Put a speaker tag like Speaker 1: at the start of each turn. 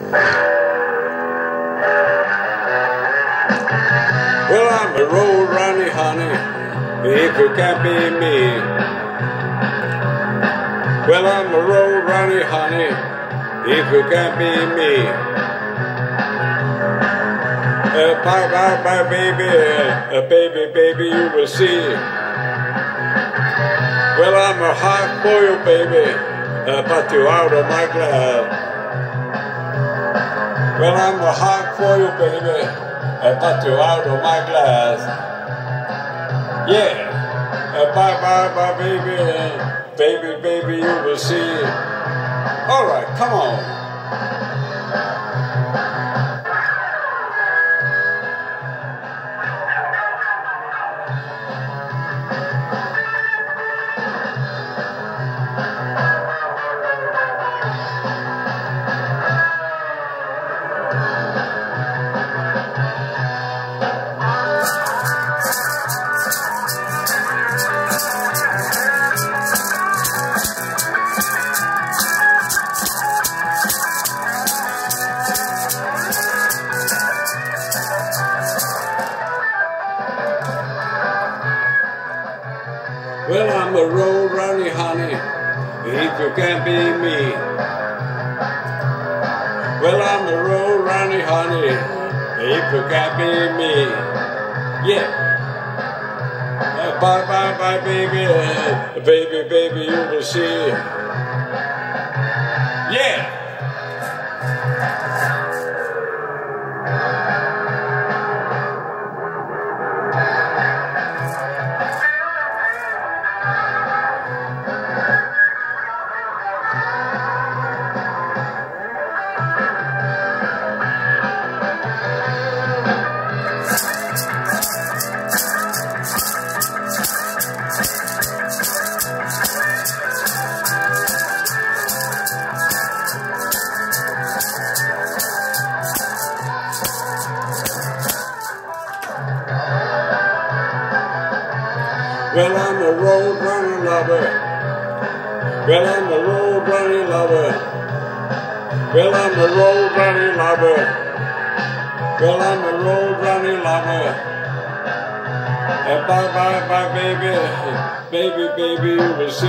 Speaker 1: Well, I'm a road running honey, if you can't be me. Well, I'm a road running honey, if you can't be me. Uh, bye, bye, bye, baby, uh, baby, baby, you will see. Well, I'm a hot boiled baby, uh, but you out of my glass. Well, I'm a hot you, baby. I put you out of my glass. Yeah. Bye bye bye baby. Baby, baby, you will see. Alright, come on. Well, I'm a road running honey, if you can't be me. Well, I'm a road running honey, if you can't be me. Yeah. Uh, bye, bye, bye, baby. Uh, baby, baby, you will see. Yeah. Well, I'm a road running lover. Well, I'm a road running lover. Well, I'm a road running lover. Well, I'm a road running lover. And bye, bye, bye, baby. Baby, baby, you will see.